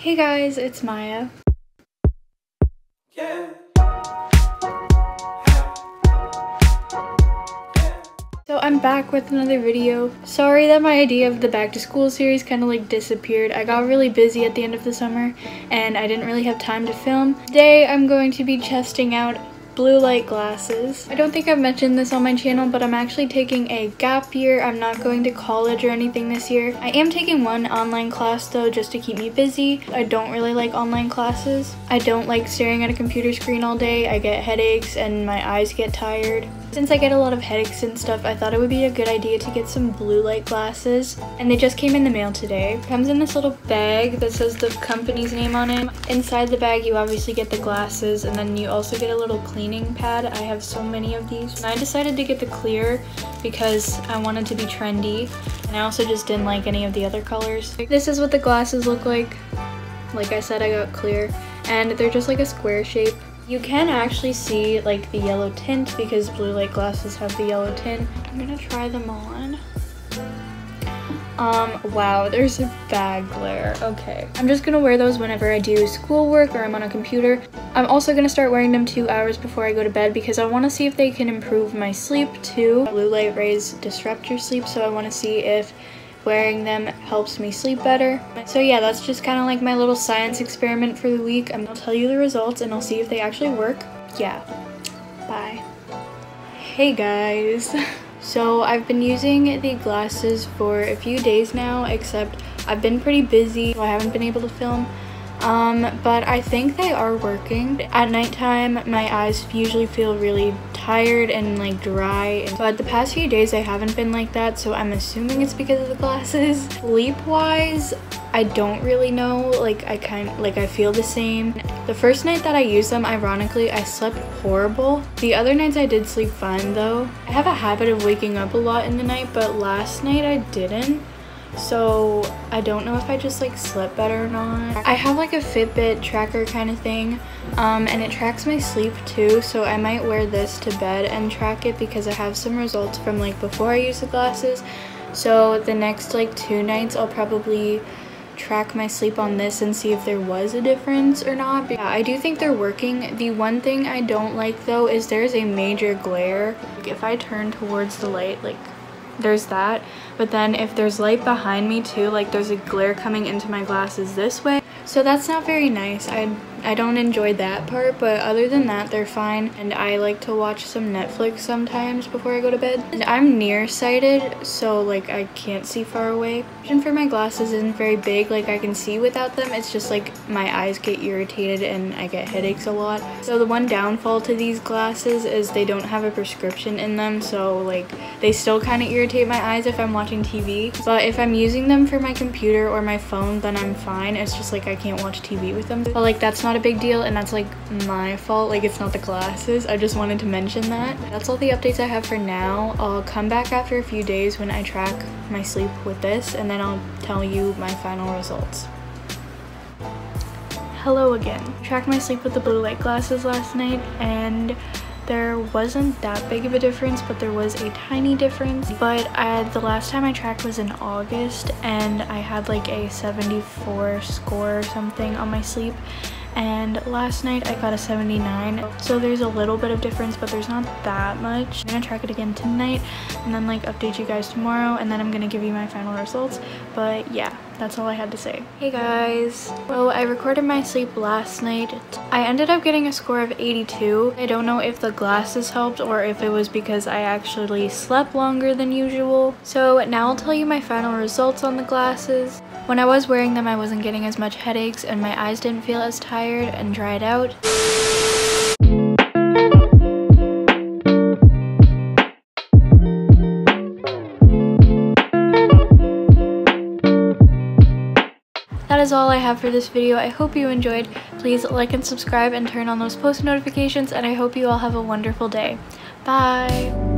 Hey guys, it's Mya. So I'm back with another video. Sorry that my idea of the back to school series kind of like disappeared. I got really busy at the end of the summer and I didn't really have time to film. Today I'm going to be testing out blue light glasses. I don't think I've mentioned this on my channel, but I'm actually taking a gap year. I'm not going to college or anything this year. I am taking one online class though, just to keep me busy. I don't really like online classes. I don't like staring at a computer screen all day. I get headaches and my eyes get tired. Since I get a lot of headaches and stuff, I thought it would be a good idea to get some blue light glasses. And they just came in the mail today. It comes in this little bag that says the company's name on it. Inside the bag, you obviously get the glasses and then you also get a little cleaning pad. I have so many of these. And I decided to get the clear because I wanted to be trendy. And I also just didn't like any of the other colors. This is what the glasses look like. Like I said, I got clear. And they're just like a square shape. You can actually see like the yellow tint because blue light glasses have the yellow tint. I'm gonna try them on. Um, wow, there's a bad glare. Okay. I'm just gonna wear those whenever I do schoolwork or I'm on a computer. I'm also gonna start wearing them two hours before I go to bed because I wanna see if they can improve my sleep too. Blue light rays disrupt your sleep, so I wanna see if wearing them helps me sleep better. So yeah, that's just kind of like my little science experiment for the week. I'm gonna tell you the results and I'll see if they actually work. Yeah, bye. Hey guys. So I've been using the glasses for a few days now, except I've been pretty busy, so I haven't been able to film. Um, but I think they are working. At nighttime, my eyes usually feel really tired and like dry. But the past few days, I haven't been like that, so I'm assuming it's because of the glasses. Sleep-wise, I don't really know. Like I kind like I feel the same. The first night that I used them, ironically, I slept horrible. The other nights I did sleep fine though. I have a habit of waking up a lot in the night, but last night I didn't so I don't know if I just like slept better or not. I have like a Fitbit tracker kind of thing um, and it tracks my sleep too so I might wear this to bed and track it because I have some results from like before I use the glasses so the next like two nights I'll probably track my sleep on this and see if there was a difference or not. But yeah, I do think they're working. The one thing I don't like though is there's a major glare. Like, if I turn towards the light like there's that. But then if there's light behind me too like there's a glare coming into my glasses this way. So that's not very nice. I I don't enjoy that part, but other than that, they're fine. And I like to watch some Netflix sometimes before I go to bed. And I'm nearsighted, so like I can't see far away. Vision for my glasses isn't very big, like I can see without them. It's just like my eyes get irritated and I get headaches a lot. So the one downfall to these glasses is they don't have a prescription in them, so like they still kind of irritate my eyes if I'm watching TV. But if I'm using them for my computer or my phone, then I'm fine. It's just like I can't watch TV with them. But like that's not not a big deal and that's like my fault. Like it's not the glasses. I just wanted to mention that. That's all the updates i have for now. I'll come back after a few days when i track my sleep with this and then i'll tell you my final results. Hello again. Tracked my sleep with the blue light glasses last night and there wasn't that big of a difference but there was a tiny difference. But I, the last time I tracked was in August and I had like a 74 score or something on my sleep and last night I got a 79 so there's a little bit of difference but there's not that much. I'm gonna track it again tonight and then like update you guys tomorrow and then I'm gonna give you my final results but yeah that's all I had to say. Hey guys, so I recorded my sleep last night. I ended up getting a score of 82. I don't know if the glasses helped or if it was because I actually slept longer than usual. So now I'll tell you my final results on the glasses. When I was wearing them, I wasn't getting as much headaches and my eyes didn't feel as tired and dried out. That is all I have for this video. I hope you enjoyed. Please like and subscribe and turn on those post notifications and I hope you all have a wonderful day. Bye!